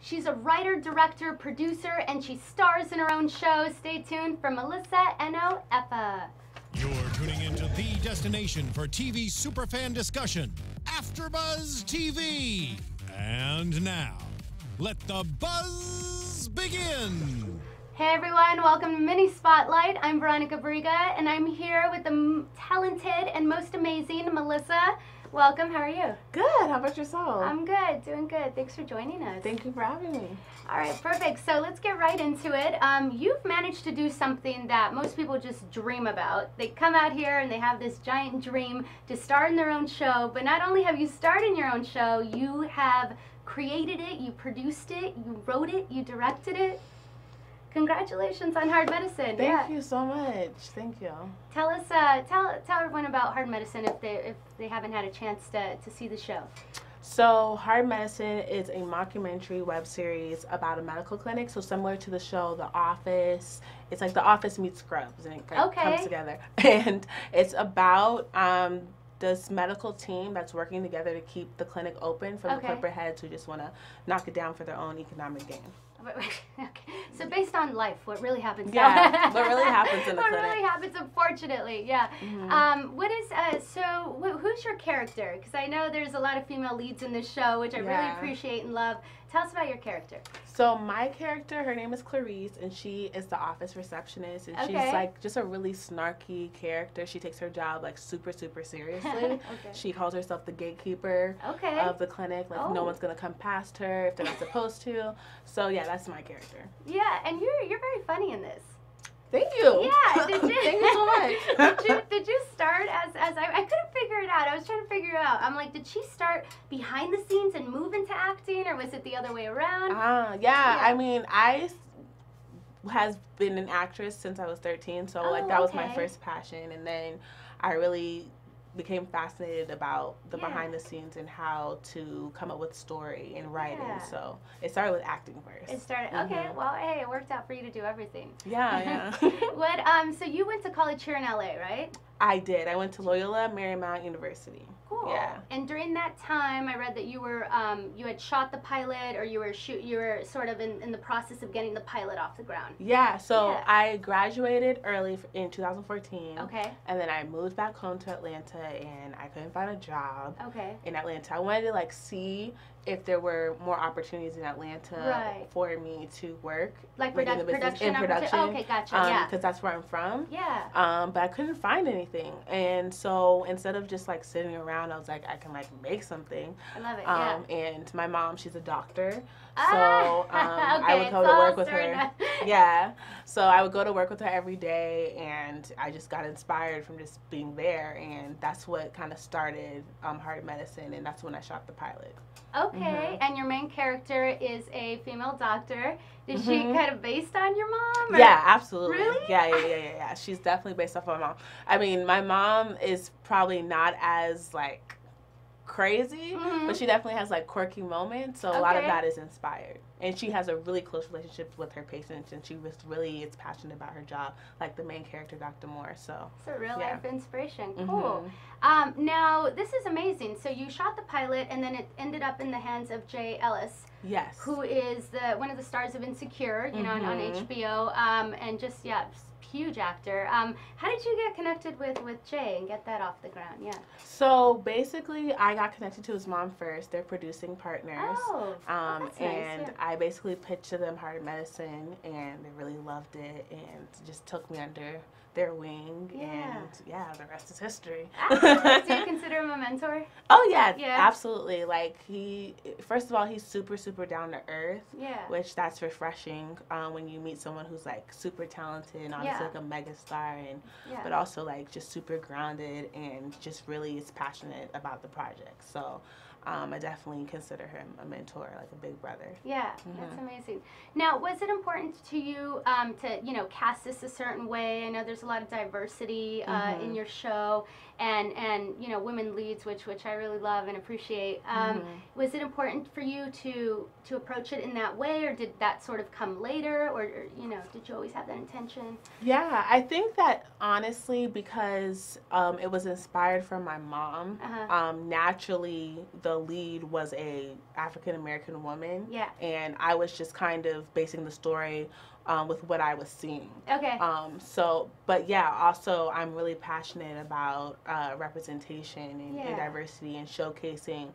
She's a writer, director, producer, and she stars in her own show. Stay tuned for Melissa Eno Effa. You're tuning into the destination for TV superfan discussion, AfterBuzz TV. And now, let the buzz begin. Hey everyone, welcome to Mini Spotlight. I'm Veronica Barriga, and I'm here with the m- talented and most amazing Melissa. Welcome, how are you? Good. How about yourself? I'm good, doing good. Thanks for joining us. Thank you for having me. All right, perfect. So let's get right into it. Um, you've managed to do something that most people just dream about. They come out here and they have this giant dream to star in their own show, but not only have you starred in your own show, you have created it, you produced it, you wrote it, you directed it. Congratulations on Hard Medicine. Thank yeah. you so much. Thank you. Tell us, uh, tell tell everyone about Hard Medicine if they if they haven't had a chance to, to see the show. So, Hard Medicine is a mockumentary web series about a medical clinic. So, similar to the show The Office, it's like The Office meets Scrubs, and it Okay. comes together. And it's about um, this medical team that's working together to keep the clinic open for the Okay. corporate heads who just want to knock it down for their own economic gain. Okay. So based on life, what really happens? Yeah, what really happens in the what clinic. really happens, unfortunately, yeah. Mhm. Um, what is uh, so? Wh- your character? Because I know there's a lot of female leads in this show, which I really appreciate and love. Tell us about your character. So my character, her name is Clarice, and she is the office receptionist, and Okay. she's like just a really snarky character. She takes her job like super, super seriously. okay. She calls herself the gatekeeper Okay. of the clinic. Like Oh. no one's gonna come past her if they're not supposed to. So yeah, that's my character. yeah, and you're you're very funny in this. Thank you. Yeah. Did you, Thank you so much. did you did you start as as I, I couldn't figure it out. I was trying to figure it out. I'm like, did she start behind the scenes and move into acting, or was it the other way around? Ah, yeah. Yeah. I mean, I has been an actress since I was 13, so like Oh, that was my first passion, and then I really became fascinated about the Yeah. behind the scenes and how to come up with story and writing. Yeah. So it started with acting first. It started. Okay, Mhm. well, hey, it worked out for you to do everything. yeah, yeah. what? Um. So you went to college here in LA, right? I did. I went to Loyola Marymount University. Cool. Yeah. And during that time, I read that you were um you had shot the pilot, or you were shoot you were sort of in, in the process of getting the pilot off the ground. Yeah, so Yeah. I graduated early in 2014, Okay. and then I moved back home to Atlanta, and I couldn't find a job. Okay. in Atlanta. I wanted to like see if there were more opportunities in Atlanta Right. for me to work Like produ- the business- production. in production, okay, gotcha. um, yeah. because that's where I'm from. Yeah. Um, but I couldn't find anything, and so instead of just like sitting around, I was like, I can like make something. I love it. Um, and my mom, she's a doctor, yeah. So um, Ah, I would go to work with her. Yeah, so I would go to work with her every day, and I just got inspired from just being there, and that's what kind of started um, Hard Medicine, and that's when I shot the pilot. Okay, and your main character is a female doctor. Is she Mhm. kind of based on your mom? or- Yeah, absolutely. Really? Yeah, yeah, yeah, yeah, yeah. She's definitely based off of my mom. I mean, my mom is probably not as like crazy, Mhm. but she definitely has like quirky moments. So a lot of that is inspired. And she has a really close relationship with her patients, and she was really is passionate about her job, like the main character, Dr. Moore. So. It's a real Yeah. life inspiration. Cool. mhm. Um, now, this is amazing. So you shot the pilot, and then it ended up in the hands of Jay Ellis, Yes. who is the one of the stars of Insecure, you know, on, on Mhm. HBO, um, and just yeah, huge actor. Um, how did you get connected with with Jay and get that off the ground? Yeah. So basically, I got connected to his mom first. They're producing partners. Oh, Um, that's nice. and yeah. I basically pitched to them Hard Medicine, and they really loved it, and just took me under their wing, Yeah. and yeah, the rest is history. Ah, do you consider him a mentor? oh yeah, Yeah. absolutely. Like he, first of all, he's super, super down to earth, Yeah. which that's refreshing um, when you meet someone who's like super talented and obviously Yeah. like a mega star, and Yeah. but also like just super grounded and just really is passionate about the project. So. Um, I definitely consider him a mentor, like a big brother. Yeah, that's Mhm. amazing. Now, was it important to you um, to you know cast this a certain way? I know there's a lot of diversity uh, in Mhm. your show, and and you know women leads, which which I really love and appreciate. Um, Mm-hmm. Was it important for you to to approach it in that way, or did that sort of come later, or, or you know did you always have that intention? Yeah, I think that honestly, because um, it was inspired from my mom, Uh-huh. um, naturally the lead was a African American woman, Yeah. and I was just kind of basing the story um, with what I was seeing. Okay. Um, so, but yeah, also I'm really passionate about uh, representation and, and diversity and showcasing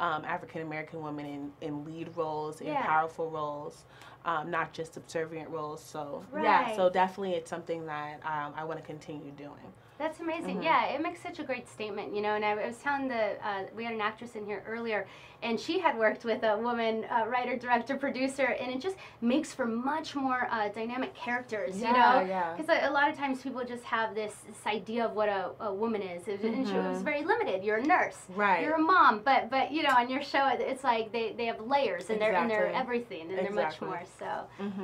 um, African American women in, in lead roles, in Yeah. powerful roles, um, not just subservient roles. So, yeah, so definitely it's something that um, I want to continue doing. That's amazing. Mhm. Yeah, it makes such a great statement, you know. And I, I was telling the uh, we had an actress in here earlier, and she had worked with a woman uh, writer, director, producer, and it just makes for much more uh, dynamic characters, you know. yeah. Because a, a lot of times people just have this, this idea of what a, a woman is, and she- was Mhm. very limited. You're a nurse, Right. you're a mom, but but you know, on your show, it's like they, they have layers, and they're and they're everything, and they're much more. So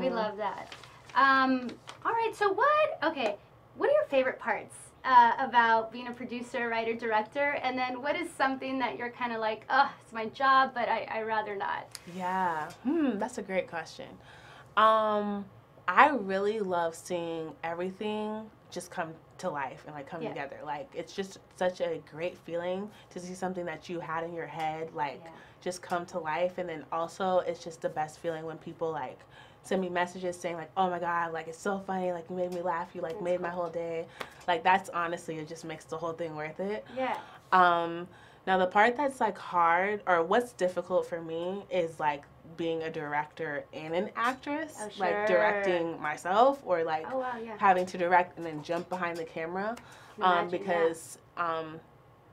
we Mhm. love that. Um, all right, so what? Okay, what are your favorite parts uh, about being a producer, writer, director? And then what is something that you're kind of like, oh, it's my job, but I I rather not. Yeah, hmm, that's a great question. Um, I really love seeing everything just come to life and like come Yeah. together. Like it's just such a great feeling to see something that you had in your head like Yeah. just come to life and then also it's just the best feeling when people like send me messages saying like oh my god like it's so funny like you made me laugh you like That's made my whole day like that's honestly it just makes the whole thing worth it Yeah. um, now the part that's like hard or what's difficult for me is like being a director and an actress, Oh, sure. like directing myself or like Oh wow, yeah. having to direct and then jump behind the camera, um, yeah. because um,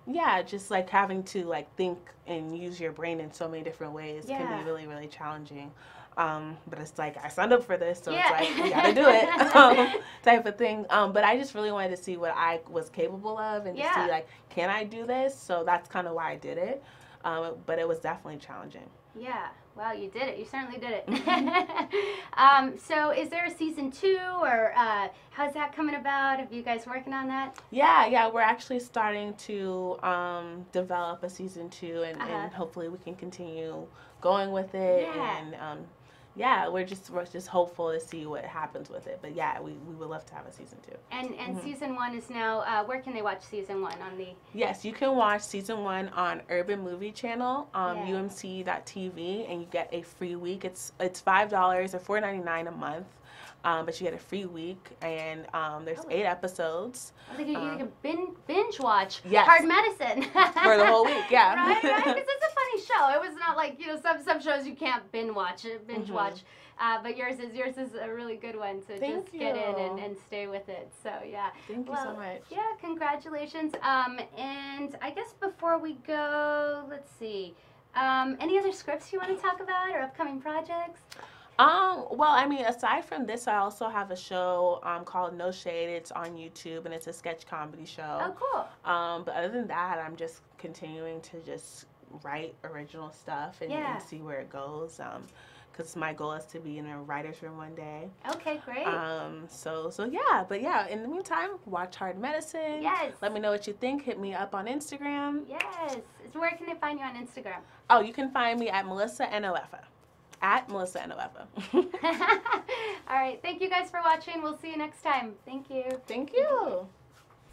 yeah, just like having to like think and use your brain in so many different ways can be really really challenging. Um, but it's like I signed up for this, so Yeah. it's like we gotta do it, um, type of thing. Um, but I just really wanted to see what I was capable of and to see like, can I do this? So that's kind of why I did it. Um, but it was definitely challenging. Yeah. Wow, you did it. You certainly did it. Mm-hmm. um, so, is there a season two, or uh, how's that coming about? Have you guys working on that? Yeah, yeah, we're actually starting to um, develop a season two, and, Uh-huh. and hopefully we can continue going with it. Yeah. And um, yeah, we're just we're just hopeful to see what happens with it. But yeah, we, we would love to have a season two. And and Mhm. season one is now. Uh, where can they watch season one on the? Yes, you can watch season one on Urban Movie Channel, um, Yeah. UMC.tv, and you get a free week. It's it's five dollars or four ninety nine a month, um, but you get a free week, and um, there's Oh. eight episodes I think you, you Uh, can bin, binge watch yes. Hard Medicine for the whole week. Yeah, right, right. Because it's a funny show. It was not like you know some some shows you can't binge watch it, binge Mhm. watch. Uh, but yours is yours is a really good one. So Thank just get in and, and stay with it. So yeah. Thank you so much. Yeah, congratulations. Um, and I guess before we go, let's see. Um, any other scripts you want to talk about or upcoming projects? Um, well, I mean, aside from this, I also have a show um, called No Shade. It's on YouTube and it's a sketch comedy show. Oh, cool. Um, but other than that, I'm just continuing to just write original stuff and, Yeah. and see where it goes. Um, because my goal is to be in a writer's room one day. Okay, great. Um, so so yeah, but yeah. In the meantime, watch Hard Medicine. yes. Let me know what you think. Hit me up on Instagram. Yes. Where can they find you on Instagram? Oh, you can find me at Melissa Nofa. At Melissa Nofa. All right. Thank you guys for watching. We'll see you next time. Thank you. Thank you.